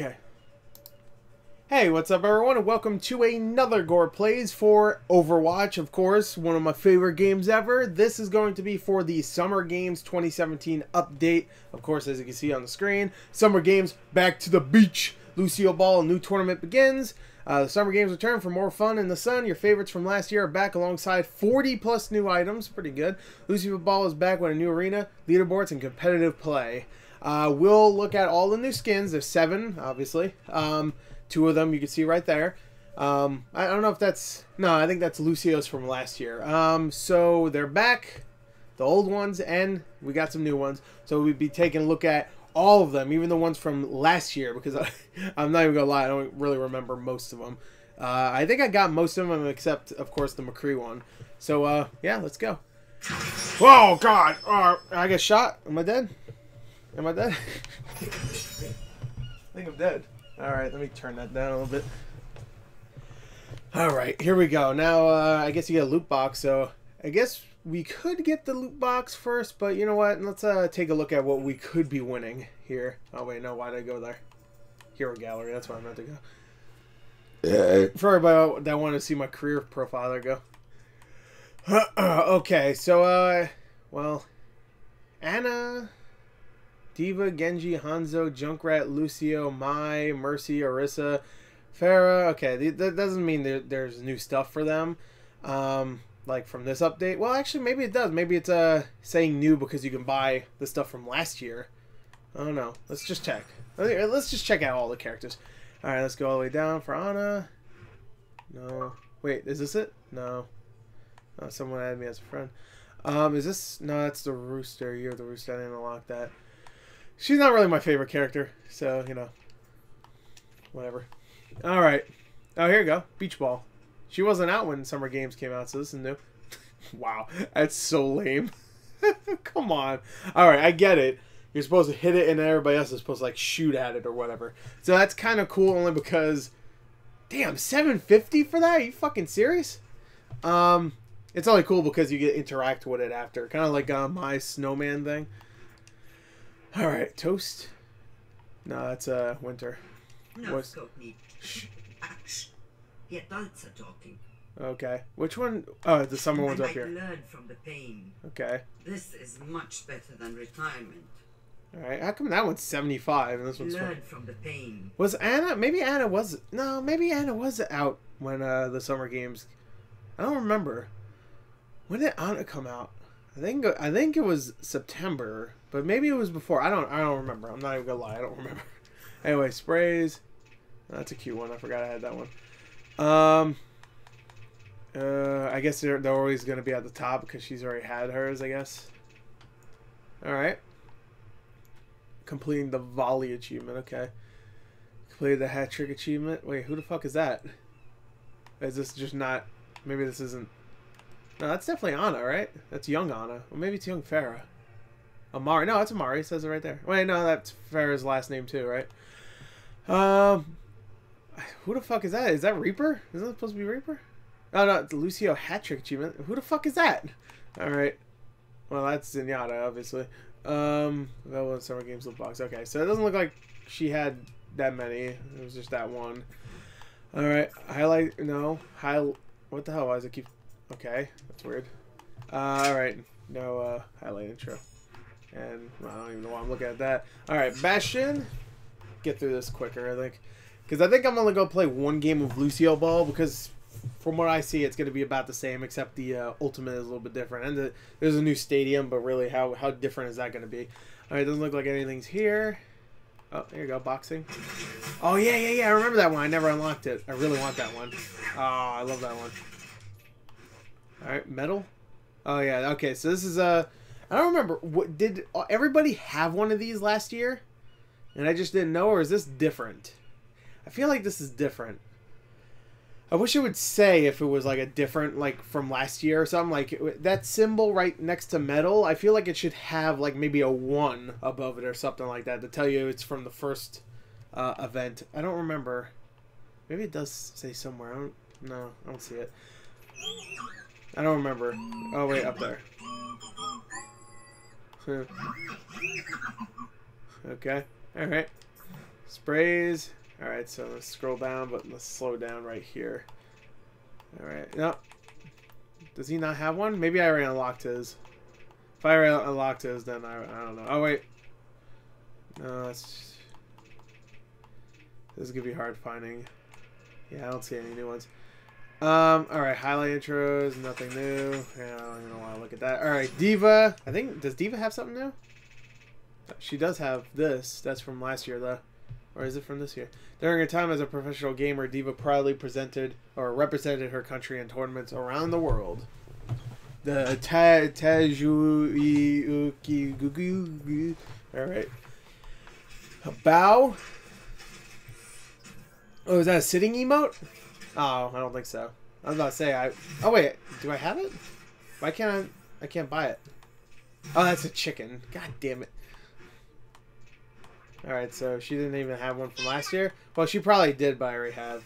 Okay. Hey, what's up everyone, and welcome to another Gor Plays for Overwatch, of course, one of my favorite games ever. This is going to be for the Summer Games 2017 update. Of course, as you can see on the screen, Summer Games back to the beach. Lucio Ball, a new tournament begins. Uh, the Summer Games return for more fun in the sun. Your favorites from last year are back alongside 40 plus new items. Pretty good. Lucio Ball is back with a new arena, leaderboards, and competitive play. Uh, we'll look at all the new skins. There's seven, obviously. Um, Two of them you can see right there. Um, I don't know if that's no, I think that's Lucio's from last year. Um, so they're back, the old ones, and we got some new ones. So we'd be taking a look at all of them, even the ones from last year, because I, am not even gonna lie, I don't really remember most of them. Uh, I think I got most of them except, of course, the McCree one. So uh, yeah, let's go. Oh God! Oh, I get shot. Am I dead? Am I dead? I think I'm dead. Alright, let me turn that down a little bit. Alright, here we go. Now, uh, I guess you get a loot box, so I guess we could get the loot box first, but you know what? Let's uh, take a look at what we could be winning here. Oh, wait, no, why did I go there? Hero Gallery, that's where I meant to go. Yeah. For everybody that wanted to see my career profile, there go. okay, so, uh, well, Ana D.Va, Genji, Hanzo, Junkrat, Lucio, Mei, Mercy, Orisa, Pharah. Okay, that doesn't mean there, there's new stuff for them. Um, like from this update. Well, actually, maybe it does. Maybe it's uh saying new because you can buy the stuff from last year. I don't know. Let's just check. Let's just check out all the characters. All right, let's go all the way down for Ana. No. Wait, is this it? No. Oh, someone added me as a friend. Um, is this? No, that's the rooster. You're the rooster. I didn't unlock that. She's not really my favorite character, so, you know. Whatever. Alright. Oh, here you go. Beach Ball. She wasn't out when Summer Games came out, so this is new. wow. That's so lame. Come on. Alright, I get it. You're supposed to hit it and everybody else is supposed to, like, shoot at it or whatever. So that's kind of cool only because... Damn, 750 for that? Are you fucking serious? Um, it's only cool because you get interact with it after. Kind of like uh, my snowman thing. All right, toast. No, that's uh winter. No, What's... The adults are talking. Okay. Which one? Oh, the summer one's up here. learn from the pain. Okay. This is much better than retirement. All right. How come that one's seventy-five and this one's? Learn from the pain. Was Ana? Maybe Ana was. No, maybe Ana was out when uh the summer games. I don't remember. When did Ana come out? I think I think it was September, but maybe it was before. I don't I don't remember. I'm not even gonna lie. I don't remember. anyway, sprays. That's a cute one. I forgot I had that one. Um. Uh, I guess they're, they're always gonna be at the top because she's already had hers. I guess. All right. Completing the volley achievement. Okay. Completed the hat trick achievement. Wait, who the fuck is that? Is this just not? Maybe this isn't no, that's definitely Ana, right? That's young Ana. Or maybe it's young Pharah. Amari. No, it's Amari. It says it right there. Wait, no, that's Pharah's last name too, right? Um, who the fuck is that? Is that Reaper? Isn't that supposed to be Reaper? Oh, no, it's Lucio hat trick achievement. Who the fuck is that? All right. Well, that's Zenyatta, obviously. Um, that was Summer Games loot box. Okay, so it doesn't look like she had that many. It was just that one. All right, highlight. No, high. What the hell? Why does it keep Okay, that's weird. Uh, Alright, no uh, highlight intro. And well, I don't even know why I'm looking at that. Alright, Bastion. Get through this quicker, I think. Because I think I'm only going to play one game of Lucio Ball because from what I see, it's going to be about the same, except the uh, Ultimate is a little bit different. And the, there's a new stadium, but really, how, how different is that going to be? Alright, doesn't look like anything's here. Oh, there you go, boxing. Oh, yeah, yeah, yeah, I remember that one. I never unlocked it. I really want that one. Oh, I love that one. Alright, metal? Oh, yeah, okay, so this is, uh, I don't remember, what, did everybody have one of these last year? And I just didn't know, or is this different? I feel like this is different. I wish it would say if it was like a different, like from last year or something. Like that symbol right next to metal, I feel like it should have like maybe a one above it or something like that to tell you it's from the first uh, event. I don't remember. Maybe it does say somewhere. I don't. No, I don't see it. I don't remember. Oh, wait, up there. okay. Alright. Sprays. All right, so let's scroll down, but let's slow down right here. All right, no. Does he not have one? Maybe I already unlocked his. If I already unlocked his, then I, I don't know. Oh, wait. No, that's... This is going to be hard finding. Yeah, I don't see any new ones. Um, alright, highlight intros, nothing new. Yeah, I don't even want to look at that. Alright, D.Va. I think, does D.Va have something new? She does have this. That's from last year, though. Or is it from this year? During her time as a professional gamer, D.Va proudly presented or represented her country in tournaments around the world. The Ta Taegeukgi Alright. A bow. Oh, is that a sitting emote? Oh, I don't think so. I was about to say I. Oh wait, do I have it? Why can't I? I can't buy it. Oh, that's a chicken. God damn it. All right, so she didn't even have one from last year. Well, she probably did, but I already have.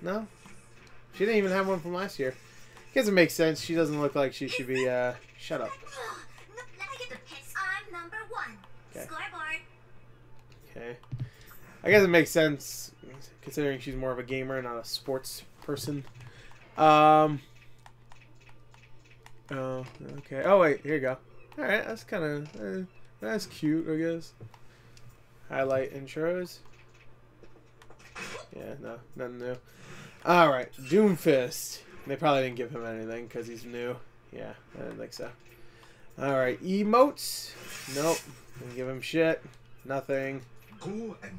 No, she didn't even have one from last year. I Guess it makes sense. She doesn't look like she should be. uh Shut up. I'm number one. Okay. Okay. I guess it makes sense considering she's more of a gamer, not a sports person. Um. Oh, okay. Oh wait, here you go. All right, that's kind of eh, that's cute, I guess. Highlight intros. Yeah, no, nothing new. All right, Doomfist. They probably didn't give him anything because he's new. Yeah, I didn't think so. All right, emotes. Nope, didn't give him shit. Nothing. Go and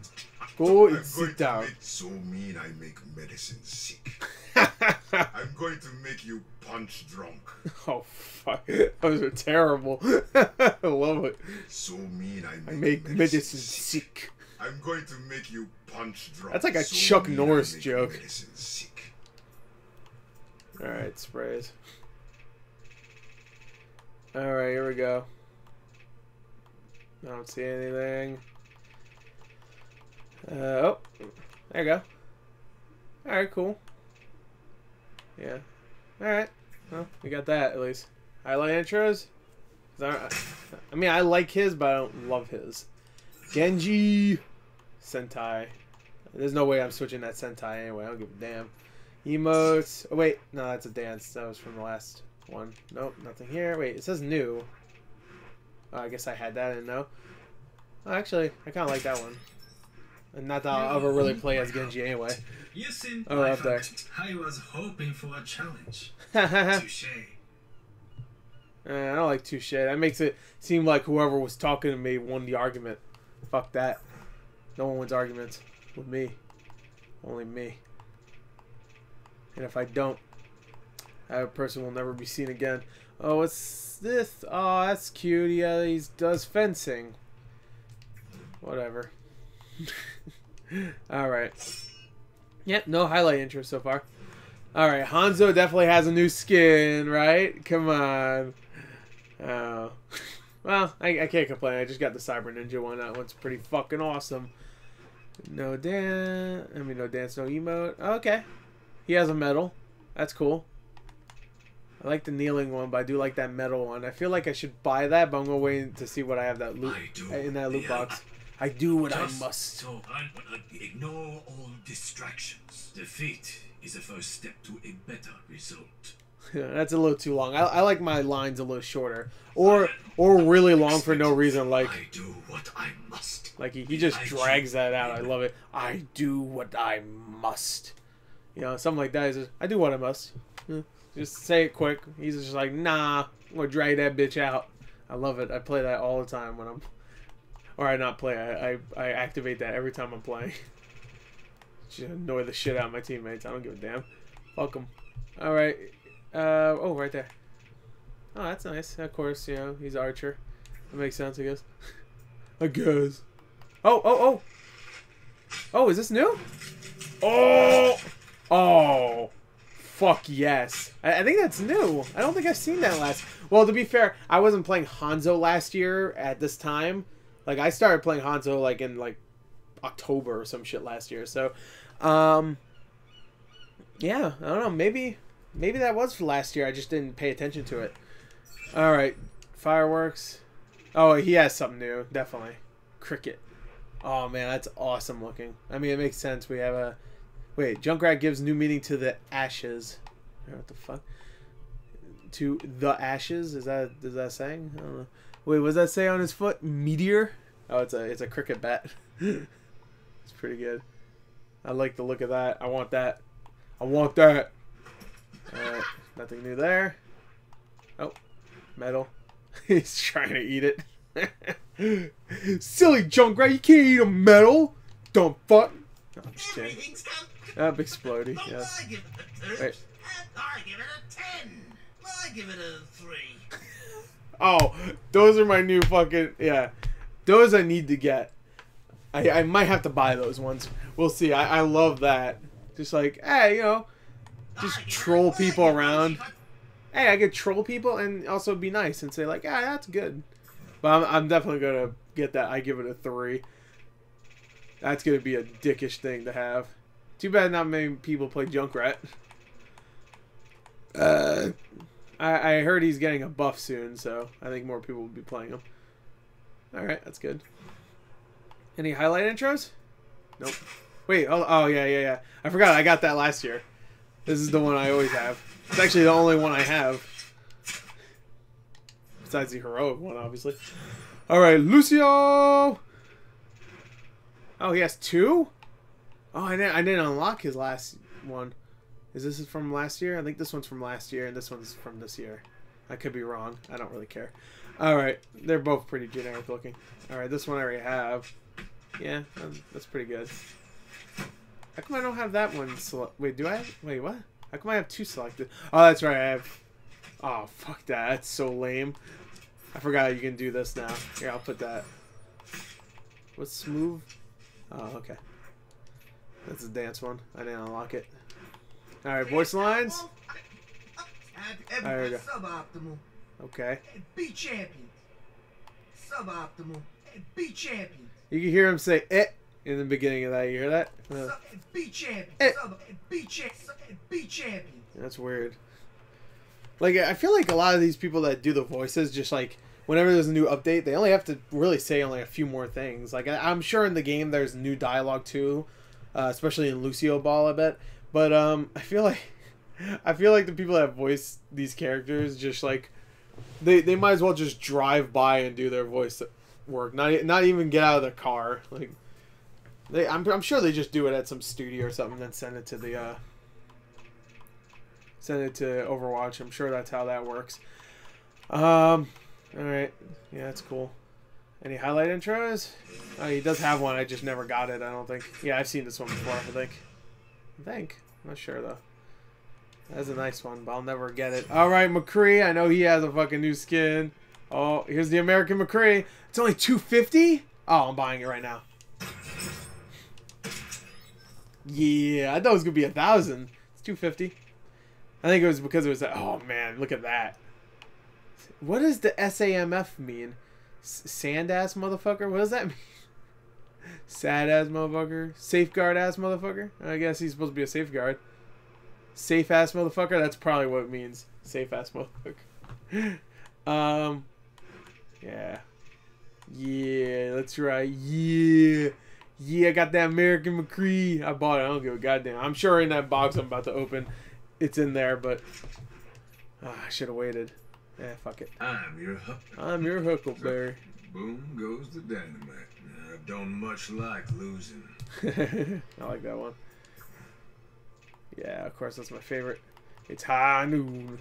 Go I'm sit down. so mean I make medicine sick. I'm going to make you punch drunk. oh fuck, those are terrible. I love it. So mean I make, I make medicine sick. I'm going to make you punch drunk. That's like a so Chuck Norris joke. Medicine sick. All right, sprays. All right, here we go. I don't see anything. Uh, oh, there you go. All right, cool. Yeah. All right. Well, we got that at least. Highlight intros. 'Cause I, I mean, I like his, but I don't love his. Genji Sentai. There's no way I'm switching that Sentai anyway. I don't give a damn. Emotes. Oh, wait. No, that's a dance. That was from the last one. Nope, nothing here. Wait, it says new. Oh, I guess I had that in know. Oh, actually, I kind of like that one. And not that I'll ever really play as Genji anyway. You seem Oh, like up there. I was hoping for a challenge. Uh, Touche. I don't like touche. That makes it seem like whoever was talking to me won the argument. Fuck that. No one wins arguments with me. Only me. And if I don't, that person will never be seen again. Oh, what's this? Oh, that's cute. Yeah, he does fencing. Whatever. Alright. Yep, no highlight intro so far. Alright, Hanzo definitely has a new skin, right? Come on. Oh. Well, I, I can't complain. I just got the Cyber Ninja one. That one's pretty fucking awesome. No dance. I mean, no dance, no emote. Okay. He has a medal. That's cool. I like the kneeling one, but I do like that metal one. I feel like I should buy that, but I'm gonna wait to see what I have that loot in that loot Yeah. box. I do what I must. So I ignore all distractions. Defeat is the first step to a better result. That's a little too long. I, I like my lines a little shorter, or or really long for no reason. Like I do what I must. like he, he just drags that out. I love it. I do what I must. You know, something like that. He's just, I do what I must. Just say it quick. He's just like, nah, I'm gonna drag that bitch out. I love it. I play that all the time when I'm, or I not play. I I, I activate that every time I'm playing. Just annoy the shit out of my teammates. I don't give a damn. Fuck 'em. All right. Uh oh, right there. Oh, that's nice. Of course, you know he's Archer. That makes sense, I guess. I guess. Oh, oh, oh. Oh, is this new? Oh, oh. Fuck yes. I, I think that's new. I don't think I've seen that last. Well, to be fair, I wasn't playing Hanzo last year at this time. Like I started playing Hanzo like in like October or some shit last year. So, um, yeah, I don't know. Maybe, maybe that was for last year. I just didn't pay attention to it. All right, fireworks. Oh, he has something new. Definitely, cricket. Oh man, that's awesome looking. I mean, it makes sense. We have a wait. Junkrat gives new meaning to the ashes. What the fuck? To the ashes? Is that is that saying? I don't know. Wait, what does that say on his foot? Meteor? Oh, it's a it's a cricket bat. it's pretty good. I like the look of that. I want that. I want that. Alright, nothing new there. Oh, metal. He's trying to eat it. Silly Junkrat, you can't eat a metal. Dumb fuck. No, I'm just kidding. Big explodey, yes. I give it a two? Wait. I give it a ten. I give it a three. Oh, those are my new fucking yeah. Those I need to get. I, I might have to buy those ones. We'll see. I, I love that. Just like, hey, you know, just I give it a- troll I people give around. Hey, I could troll people and also be nice and say like, yeah, that's good. But I'm, I'm definitely gonna get that. I give it a three. That's gonna be a dickish thing to have. Too bad not many people play Junkrat. Uh, I, I heard he's getting a buff soon, so I think more people will be playing him. All right, that's good. Any highlight intros? Nope. Wait. Oh, oh yeah, yeah, yeah. I forgot. I got that last year. This is the one I always have. It's actually the only one I have. Besides the heroic one, obviously. All right, Lucio. Oh, he has two. Oh, I didn't. I didn't unlock his last one. Is this from last year? I think this one's from last year, and this one's from this year. I could be wrong. I don't really care. All right, they're both pretty generic looking. All right, this one I already have. Yeah, um, that's pretty good. How come I don't have that one? Sele- Wait, do I? Wait, what? How come I have two selected? Oh, that's right. I have. Oh, fuck that. That's so lame. I forgot you can do this now. Here, I'll put that. What's smooth? Oh, okay. That's a dance one. I didn't unlock it. All right, voice lines. There we go. suboptimal. Okay. Be champions. Suboptimal. Be champions. You can hear him say "it" in the beginning of that. You hear that? Uh, Be champions. Eh. Be champ. Be champions. That's weird. Like I feel like a lot of these people that do the voices just like whenever there's a new update, they only have to really say only a few more things. Like I'm sure in the game there's new dialogue too, uh, especially in Lucio Ball, I bet. But um, I feel like I feel like the people that voice these characters just like they they might as well just drive by and do their voice work. Not not even get out of their car. Like they, I'm I'm sure they just do it at some studio or something, and then send it to the uh, send it to Overwatch. I'm sure that's how that works. Um, all right, yeah, that's cool. Any highlight intros? Oh, he does have one. I just never got it. I don't think. Yeah, I've seen this one before. I think. I think. I'm not sure though. That's a nice one, but I'll never get it. All right, McCree. I know he has a fucking new skin. Oh, here's the American McCree. It's only 250. Oh, I'm buying it right now. Yeah, I thought it was gonna be a thousand. It's 250. I think it was because it was. Oh man, look at that. What does the SAMF mean? S- sand ass motherfucker? What does that mean? Sad ass motherfucker? Safeguard ass motherfucker? I guess he's supposed to be a safeguard. Safe ass motherfucker? That's probably what it means. Safe ass motherfucker. um, yeah. Yeah, that's right. Yeah. Yeah, I got that American McCree. I bought it. I don't give a goddamn. I'm sure in that box I'm about to open, it's in there, but ah, I should have waited. Yeah, fuck it. I'm your huck. I'm your Huckleberry. Boom goes the dynamite. Don't much like losing. I like that one. Yeah, of course, that's my favorite. It's high noon.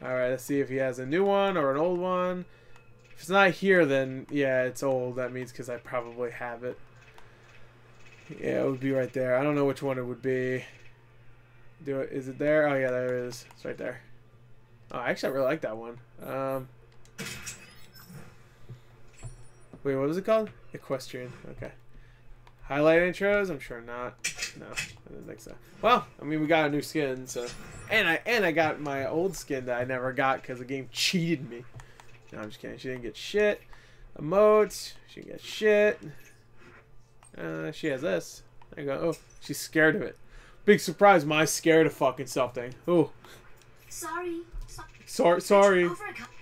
Alright, let's see if he has a new one or an old one. If it's not here, then yeah, it's old. That means because I probably have it. Yeah, it would be right there. I don't know which one it would be. Do it. Is it there? Oh yeah, there it is. It's right there. Oh, actually, I really like that one. Um, wait, what was it called? Equestrian. Okay. Highlight intros? I'm sure not. No, I didn't think so. Well, I mean, we got a new skin, so and I and I got my old skin that I never got because the game cheated me. No, I'm just kidding. She didn't get shit. Emotes. She didn't get shit. Uh, she has this. There you go. Oh, she's scared of it. Big surprise. Mei scared of fucking something. Oh, Sorry. So- sorry. Sorry.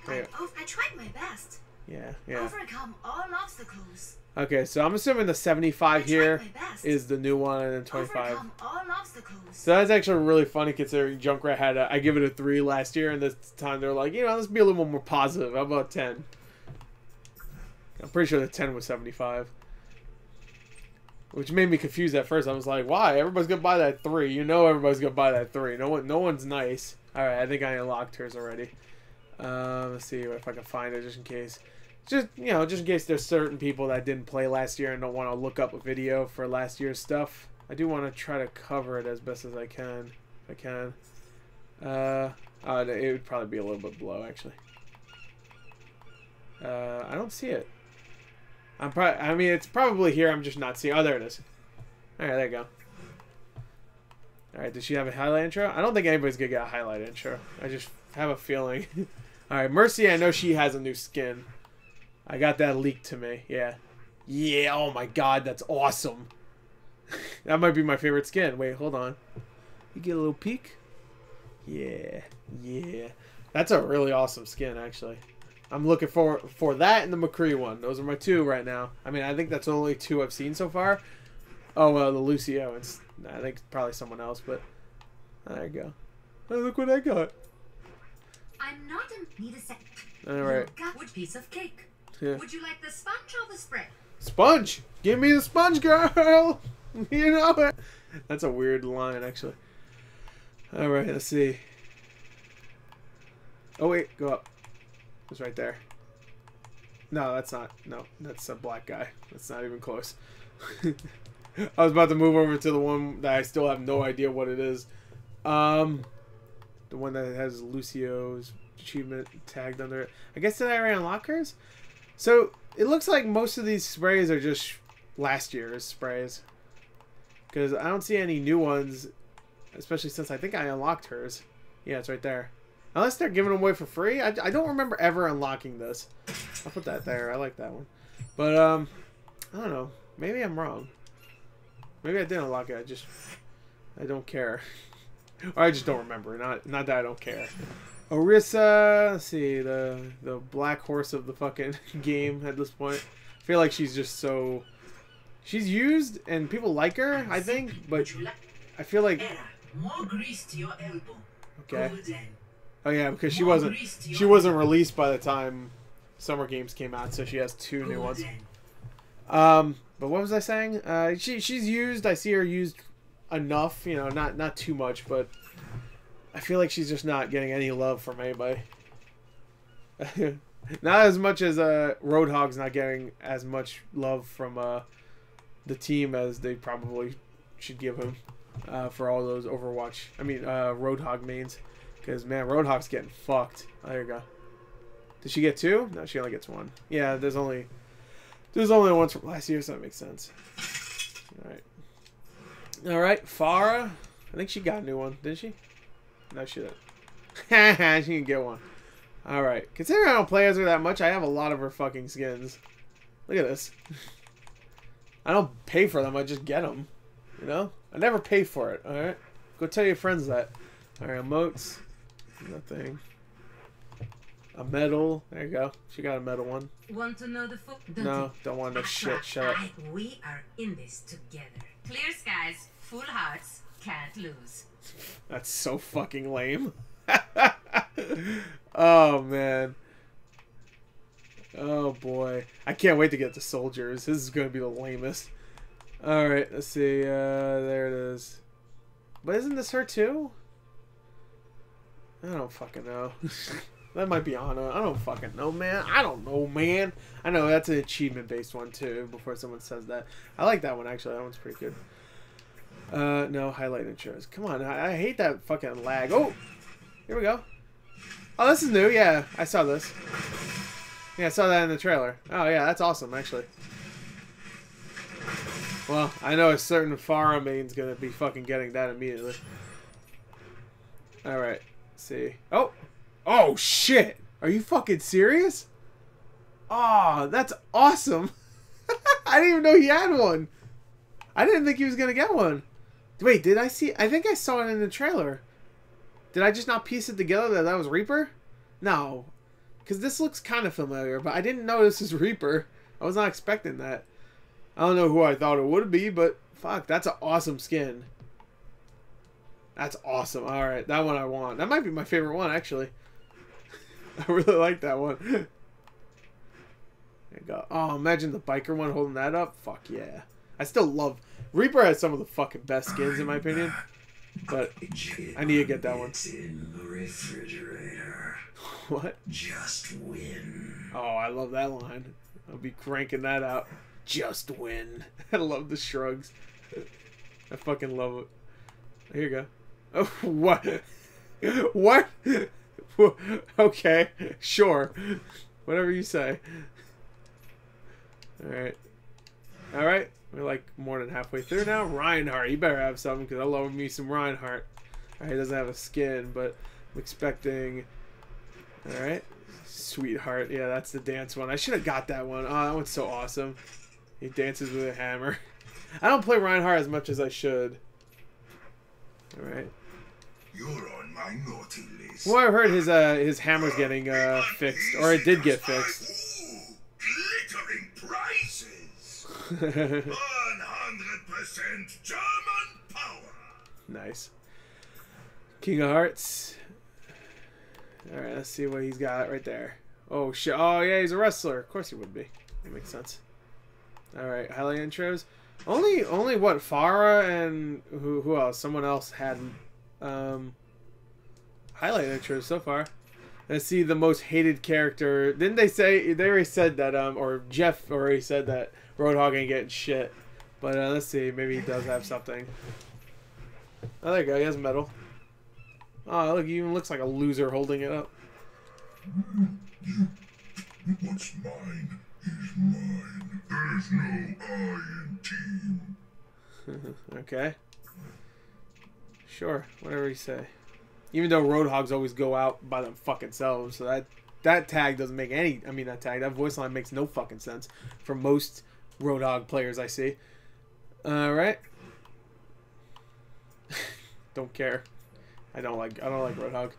I, Yeah. ov- I tried my best. Yeah, yeah. Overcome all obstacles. Okay, so I'm assuming the 75 I here tried my best. is the new one, and then 25. Overcome all obstacles. So that's actually really funny considering Junkrat had a, I give it a three last year, and this time they're like, you know, let's be a little more positive. How about 10? I'm pretty sure the 10 was 75. Which made me confused at first. I was like, why? Everybody's gonna buy that three. You know everybody's gonna buy that three. No one no one's nice. Alright, I think I unlocked hers already. Uh, let's see if I can find it just in case. Just you know, just in case there's certain people that didn't play last year and don't want to look up a video for last year's stuff. I do want to try to cover it as best as I can. If I can. Uh, oh, it would probably be a little bit below actually. Uh, I don't see it. I'm probably. I mean, it's probably here. I'm just not seeing. Oh, there it is. All right, there you go. All right, does she have a highlight intro? I don't think anybody's gonna get a highlight intro. I just have a feeling. All right, Mercy. I know she has a new skin. I got that leaked to me. Yeah. Yeah. Oh my God, that's awesome. that might be my favorite skin. Wait, hold on. You get a little peek. Yeah. Yeah. That's a really awesome skin, actually. I'm looking for for that and the McCree one. Those are my two right now. I mean, I think that's only two I've seen so far. Oh well, the Lucio. It's I think probably someone else, but there you go. Oh, look what I got. I'm not in need a sec. All right, Got wood piece of cake. Yeah. Would you like the sponge or the spread? sponge. Give me the sponge, girl. you know it. That's a weird line, actually. All right, let's see. Oh wait, go up. It's right there. No, that's not. No, that's a black guy. That's not even close. I was about to move over to the one that I still have no idea what it is. Um, the one that has Lucio's achievement tagged under it. I guess did I already unlock hers? So it looks like most of these sprays are just last year's sprays. Because I don't see any new ones, especially since I think I unlocked hers. Yeah, it's right there. Unless they're giving them away for free. I, I don't remember ever unlocking this. I'll put that there. I like that one. But, um, I don't know. Maybe I'm wrong. Maybe I didn't unlock it. I just, I don't care. or I just don't remember. Not, not that I don't care. Orisa, let's see, the the black horse of the fucking game at this point. I feel like she's just so, she's used and people like her. I think, but Would you like I feel like Era, more grease to your elbow. okay. Oh yeah, because she wasn't she wasn't released by the time Summer Games came out, so she has two new ones. Um, but what was I saying? Uh, she she's used. I see her used enough. You know, not not too much, but I feel like she's just not getting any love from anybody. not as much as uh Roadhog's not getting as much love from uh the team as they probably should give him uh, for all those Overwatch. I mean, uh, Roadhog mains. Because man, Roadhog's getting fucked. Oh, there you go. Did she get two? No, she only gets one. Yeah, there's only there's only one from last year, so that makes sense. All right. All right, Pharah. I think she got a new one, didn't she? No, she didn't. she didn't get one. All right. Considering I don't play as her that much, I have a lot of her fucking skins. Look at this. I don't pay for them. I just get them. You know? I never pay for it. All right. Go tell your friends that. All right, emotes. Nothing. A medal. There you go. She got a medal one. Want to know the full? No, don't want no shit. Shut up. We are in this together. Clear skies, full hearts, can't lose. That's so fucking lame. oh man. Oh boy. I can't wait to get to soldiers. This is gonna be the lamest. Alright, let's see. Uh there it is. But isn't this her too? I don't fucking know. that might be Ana. I don't fucking know, man. I don't know, man. I know that's an achievement based one too, before someone says that. I like that one actually. That one's pretty good. Uh, no, highlight intros. Come on, I, I hate that fucking lag. Oh, here we go. Oh, this is new. Yeah, I saw this. Yeah, I saw that in the trailer. Oh, yeah, that's awesome, actually. Well, I know a certain Pharah main's gonna be fucking getting that immediately. Alright, see. Oh! Oh, shit! Are you fucking serious? Oh, that's awesome! I didn't even know he had one! I didn't think he was gonna get one. Wait, did I see? I think I saw it in the trailer. Did I just not piece it together that that was Reaper? No, because this looks kind of familiar, but I didn't know this is Reaper. I was not expecting that. I don't know who I thought it would be, but fuck, that's an awesome skin. That's awesome. All right, that one I want. That might be my favorite one actually. I really like that one. There you go. Oh, imagine the biker one holding that up. Fuck yeah. I still love Reaper has some of the fucking best skins in my opinion. But I need to get that one. In the refrigerator. What? Just win. Oh, I love that line. I'll be cranking that out. Just win. I love the shrugs. I fucking love it. Here you go. Oh, what? What? Okay, sure. Whatever you say. Alright. Alright. We're like more than halfway through now. Reinhardt. You better have something because I love me some Reinhardt. Alright, he doesn't have a skin, but I'm expecting. Alright. Sweetheart. Yeah, that's the dance one. I should have got that one. Oh, that one's so awesome. He dances with a hammer. I don't play Reinhardt as much as I should. Alright. You're on my naughty list. Well, I heard his uh his hammer's getting uh fixed, or it did get fixed. 100% German power. nice. King of Hearts. All right, let's see what he's got right there. Oh shit! Oh yeah, he's a wrestler. Of course he would be. That makes sense. All right, highlight intros. Only, only what Pharah and who who else? Someone else had um highlight intros so far. Let's see the most hated character. Didn't they say they already said that? Um, or Jeff already said that Roadhog ain't getting shit. But uh, let's see, maybe he does have something. Oh, there you go. He has metal. Oh, look, he even looks like a loser holding it up. What's mine is mine. There's no I in team. okay. Sure, whatever you say. Even though Roadhogs always go out by them fucking selves, so that that tag doesn't make any. I mean, that tag, that voice line makes no fucking sense for most Roadhog players I see. All right. don't care. I don't like. I don't like Roadhog.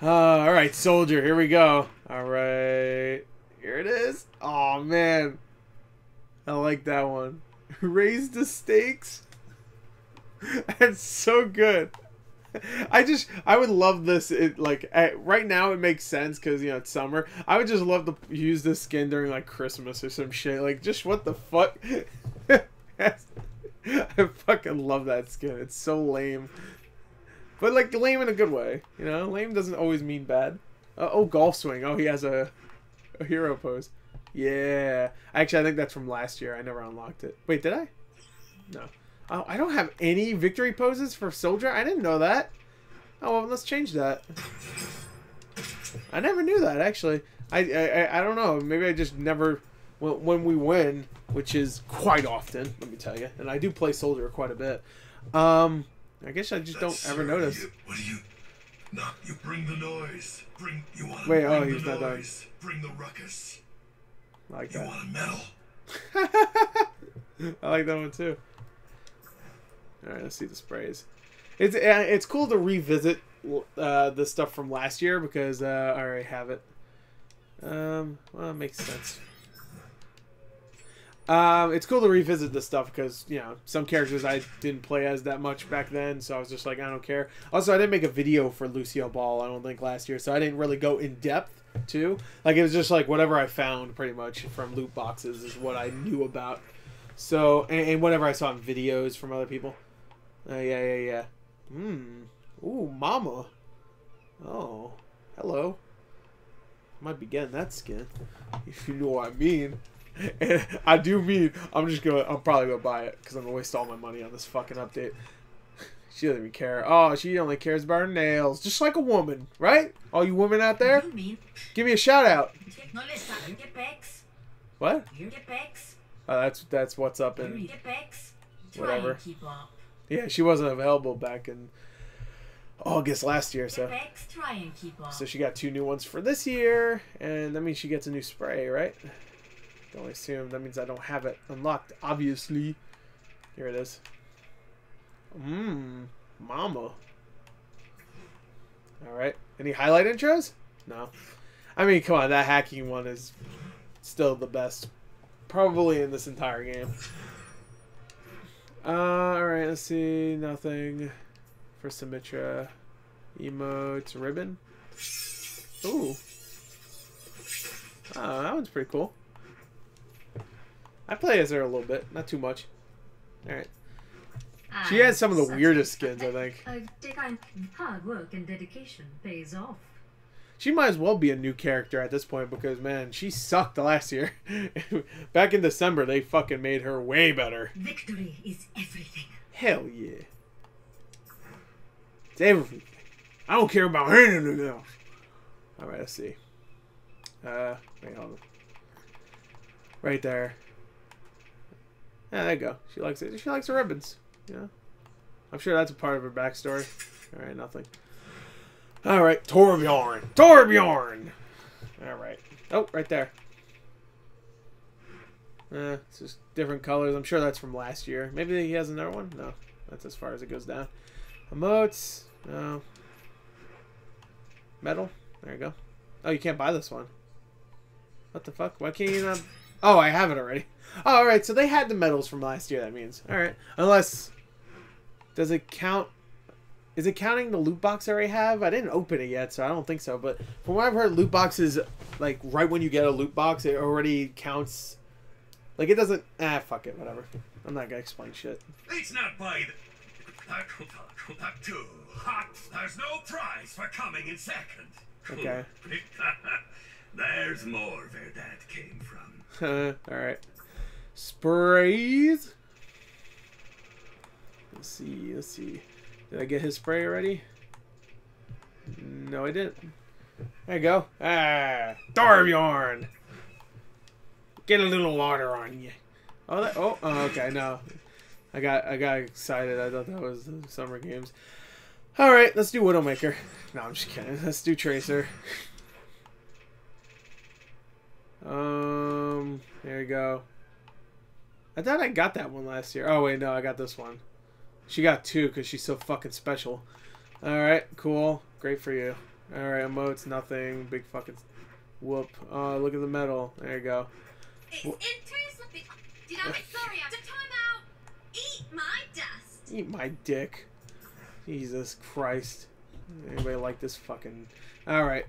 Uh, all right, soldier. Here we go. All right, here it is. Oh man, I like that one. Raise the stakes. That's so good. I just I would love this. It like at, right now it makes sense because you know it's summer. I would just love to use this skin during like Christmas or some shit. Like just what the fuck. I fucking love that skin. It's so lame, but like lame in a good way. You know, lame doesn't always mean bad. Uh, oh, golf swing. Oh, he has a, a hero pose. Yeah. Actually, I think that's from last year. I never unlocked it. Wait, did I? No. Oh, I don't have any victory poses for soldier. I didn't know that. Oh well, let's change that. I never knew that actually. I I, I don't know. Maybe I just never. When, when we win, which is quite often, let me tell you, and I do play soldier quite a bit. Um, I guess I just don't That's ever notice. You- What do you? No, you bring the noise. Bring you want. Wait, oh, he's not done. noise. Bring the ruckus. I like You that. want a medal? I like that one too. All right, let's see the sprays. It's uh, it's cool to revisit uh, the stuff from last year because uh, I already have it. Um, well, it makes sense. Um, it's cool to revisit this stuff because you know some characters I didn't play as that much back then, so I was just like I don't care. Also, I didn't make a video for Lucio Ball. I don't think last year, so I didn't really go in depth too. Like it was just like whatever I found, pretty much from loot boxes, is what I knew about. So and, and whatever I saw in videos from other people. Uh, yeah, yeah, yeah. Hmm. Ooh, mama. Oh, hello. Might be getting that skin, if you know what I mean. And I do mean I'm just gonna. I'm probably gonna buy it because I'm gonna waste all my money on this fucking update. She doesn't even care. Oh, she only cares about her nails, just like a woman, right? All you women out there, give me a shout out. No les saben que pecs. What? You're the pecs. Uh, that's that's what's up in. the pecs. Try Whatever. And keep up. Yeah, she wasn't available back in August last year, so. Try and keep up. So she got two new ones for this year, and that means she gets a new spray, right? Don't assume that means I don't have it unlocked. Obviously, here it is. Mmm, mama. All right. Any highlight intros? No. I mean, come on, that hacking one is still the best Probably in this entire game. Uh, alright, let's see. Nothing for Symmetra. Emotes, ribbon. Ooh. Oh, that one's pretty cool. I play as her a little bit, not too much. Alright. She has some of the weirdest skins, I think. I'm hard work and dedication pays off. She might as well be a new character at this point because, man, she sucked last year. Back in December, they fucking made her way better. Victory is everything. Hell yeah. It's everything. I don't care about anything else. Alright, let's see. Uh, wait, hold on. Right there. Yeah, there you go. She likes it. She likes her ribbons. Yeah. I'm sure that's a part of her backstory. Alright, nothing. Alright, Torbjorn. Torbjorn! Alright. Oh, right there. Eh, it's just different colors. I'm sure that's from last year. Maybe he has another one? No. That's as far as it goes down. Emotes. No. Metal. There you go. Oh, you can't buy this one. What the fuck? Why can't you not? Oh, I have it already. Oh, all right. So they had the medals from last year. That means all right. Unless does it count? Is it counting the loot box I already have? I didn't open it yet, so I don't think so. But from what I've heard, loot boxes like right when you get a loot box, it already counts. Like it doesn't. Ah, fuck it. Whatever. I'm not gonna explain shit. It's not by the. Too hot. There's no prize for coming in second. Okay. There's more where that came from. all right. Sprays. Let's see. Let's see. Did I get his spray already? No, I didn't. There you go. Ah, Torbjorn. Get a little water on you. Oh, that, oh, oh, okay. No, I got, I got excited. I thought that was the summer games. All right, let's do Widowmaker. No, I'm just kidding. Let's do Tracer. Um, there you go. I thought I got that one last year. Oh wait, no, I got this one. She got two because she's so fucking special. All right, cool, great for you. All right, emotes, nothing, big fucking whoop. Oh, look at the medal. There you go. It's Wh- interesting. Dynamic Gloria, to time out. Eat my dust. Eat my dick. Jesus Christ. Anybody like this fucking? All right.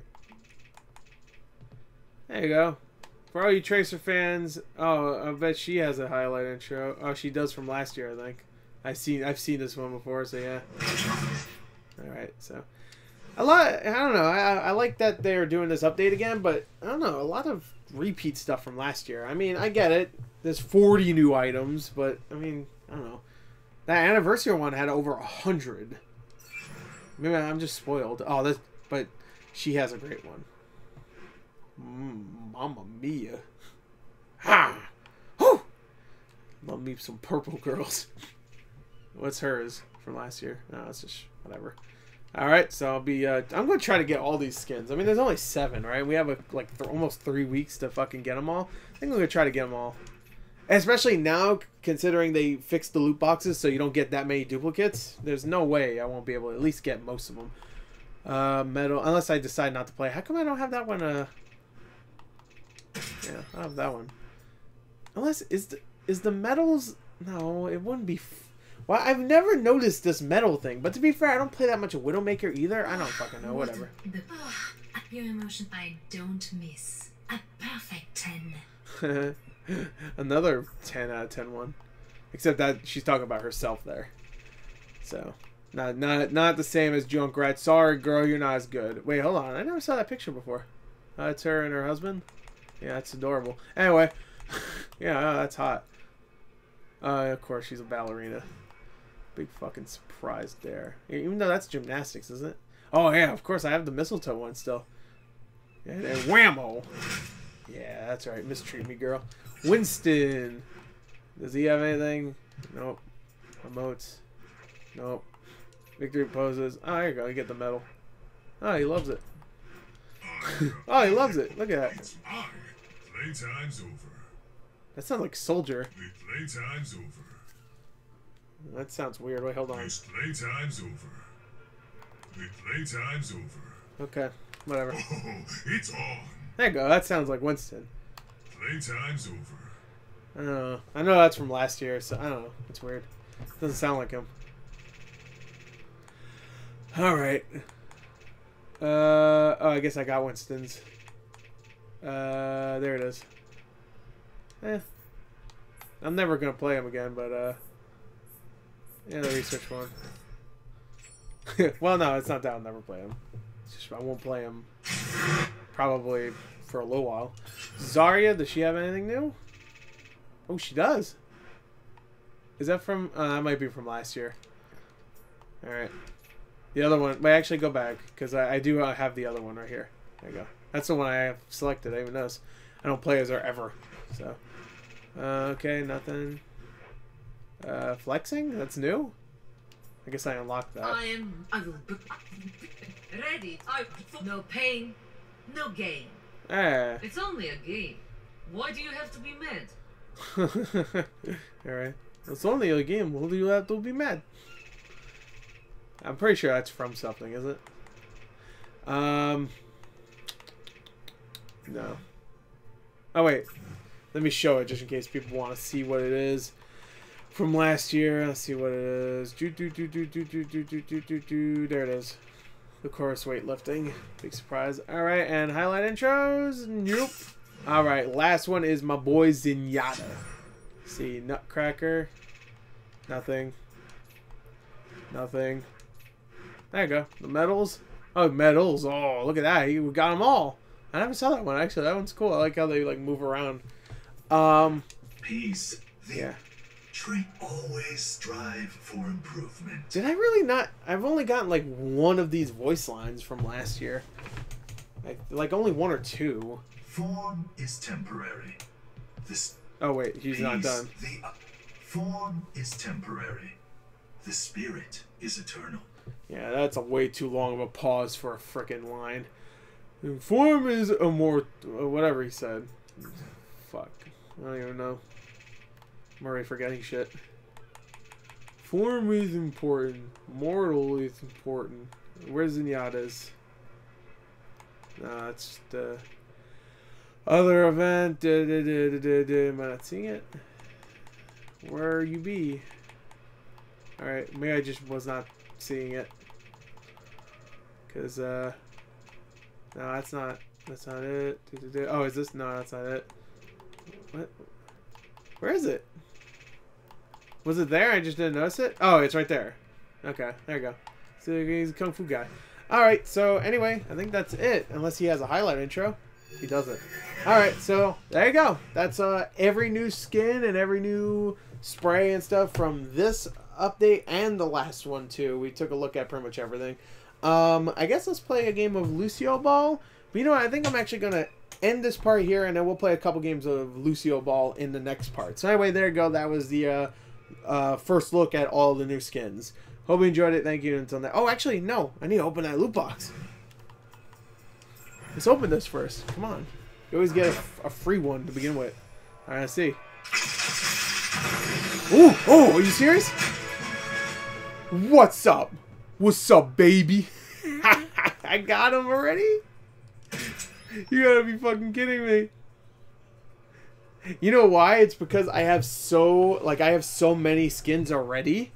There you go. For all you Tracer fans, oh, I bet she has a highlight intro. Oh, she does from last year, I think. I seen, I've seen this one before, so yeah. All right, so a lot. I don't know. I, I like that they're doing this update again, but I don't know. A lot of repeat stuff from last year. I mean, I get it. There's 40 new items, but I mean, I don't know. That anniversary one had over a hundred. Maybe I'm just spoiled. Oh, this, but she has a great one. Mm, Mamma mia! Ha! Whew! Love me some purple girls. What's hers from last year? No, it's just whatever. All right, so I'll be. Uh, I'm gonna try to get all these skins. I mean, there's only seven, right? We have a, like th- almost three weeks to fucking get them all. I think I'm gonna try to get them all. Especially now, considering they fixed the loot boxes, so you don't get that many duplicates. There's no way I won't be able to at least get most of them. Uh, metal, unless I decide not to play. How come I don't have that one? Uh, yeah, I have that one. Unless is the is the metals? No, it wouldn't be. Well, I've never noticed this metal thing. But to be fair, I don't play that much of Widowmaker either. I don't fucking know. Whatever. The pure emotion I don't miss. A perfect 10. Another 10 out of 10 one. Except that she's talking about herself there. So, not not not the same as Junkrat. Sorry, girl, you're not as good. Wait, hold on. I never saw that picture before. Uh, it's her and her husband. Yeah, that's adorable. Anyway, yeah, uh, that's hot. Uh, of course, she's a ballerina. Big fucking surprise there. Even though that's gymnastics, isn't it? Oh yeah, of course I have the mistletoe one still. Yeah, and whammo. Yeah, that's right. Mistreat me, girl. Winston. Does he have anything? Nope. Emotes. Nope. Victory poses. Ah, oh, there you go. You get the medal. Oh, he loves it. oh, he loves it. Look at that. Playtime's over. That sounds like soldier. The playtime's over. That sounds weird. Wait, hold on. This playtime's over. The playtime's over. Okay, whatever. Oh, it's on. There you go. That sounds like Winston. Playtime's over. I don't know. I know that's from last year, so I don't know. It's weird. Doesn't sound like him. All right. Uh oh, I guess I got Winston's. Uh, there it is. Eh. I'm never gonna play him again, but uh, yeah, the research one. well, no, it's not that I'll never play him. Just I won't play him probably for a little while. Zarya, does she have anything new? Oh, she does. Is that from? Uh, that might be from last year. All right. The other one. Wait, actually, go back because I, I do uh, have the other one right here. There you go. That's the one I have selected. I even noticed. I don't play as her ever. So. Uh, okay, nothing. Uh, flexing? That's new. I guess I unlocked that. I am. I will be ready. I no pain, no gain. Ah. It's only a game. Why do you have to be mad? Alright. It's only a game. Will you have to be mad? I'm pretty sure that's from something, is it? Um. No. Oh, wait. Let me show it just in case people want to see what it is from last year. Let's see what it is. Do, do, do, do, do, do, do, do, do, do, do. There it is. The chorus weightlifting. Big surprise. Alright, and highlight intros. Nope. Alright, last one is my boy Zenyatta. see, Nutcracker. Nothing. Nothing. There you go. The medals. Oh, medals. Oh, look at that. We got them all. I never saw that one, actually. That one's cool. I like how they, like, move around. Um, Peace. Yeah. Tree always strive for improvement. Did I really not? I've only gotten, like, one of these voice lines from last year. Like, like only one or two. Form is temporary. This Oh, wait. He's not done. The uh, form is temporary. The spirit is eternal. Yeah, that's a way too long of a pause for a frickin' line. Form is a more whatever he said. Fuck, I don't even know. I'm already forgetting shit. Form is important. Mortal is important. Where's Zenyatta's? Nah, it's the other event. Da, da, da, da, da. Am I not seeing it? Where you be? Alright, maybe I just was not seeing it. Cause uh no that's not that's not it. Oh is this no that's not it. What where is it? Was it there? I just didn't notice it? Oh it's right there. Okay, there you go. So he's a kung fu guy. Alright, so anyway, I think that's it. Unless he has a highlight intro. He doesn't. Alright, so there you go. That's uh every new skin and every new spray and stuff from this update and the last one too. We took a look at pretty much everything. Um, I guess let's play a game of Lucio Ball. But you know what? I think I'm actually gonna end this part here, and then we'll play a couple games of Lucio Ball in the next part. So anyway, there you go. That was the uh, uh, first look at all the new skins. Hope you enjoyed it. Thank you. Until then. Oh, actually, no. I need to open that loot box. Let's open this first. Come on. You always get a, a free one to begin with. All right, let's see. Ooh, oh, are you serious? What's up? What's up, baby? I got him already? You gotta be fucking kidding me. You know why? It's because I have so, like, I have so many skins already.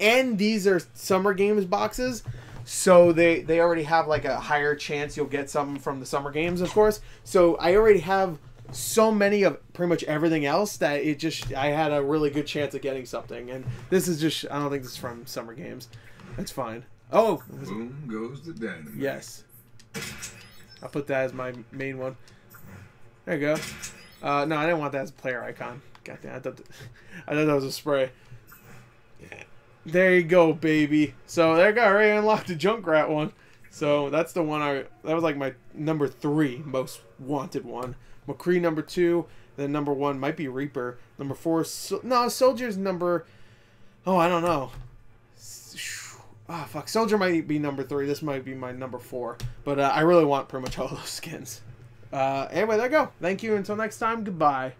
And these are Summer Games boxes. So they, they already have, like, a higher chance you'll get some from the Summer Games, of course. So I already have so many of pretty much everything else that it just I had a really good chance of getting something. And this is just I don't think this is from Summer Games. That's fine. Oh, Boom goes the dynamite. yes. I'll put that as my main one. There you go. Uh, no, I didn't want that as a player icon. God damn, I thought that, I thought that was a spray. There you go, baby. So there. I already unlocked the Junkrat one. So that's the one I. That was like my number three most wanted one. McCree number two. Then number one might be Reaper. Number four, so, no, Soldier's number. Oh, I don't know. Ah, oh, fuck. Soldier might be number three. This might be my number four. But uh, I really want pretty much all those skins. Uh, anyway, there you go. Thank you. Until next time, goodbye.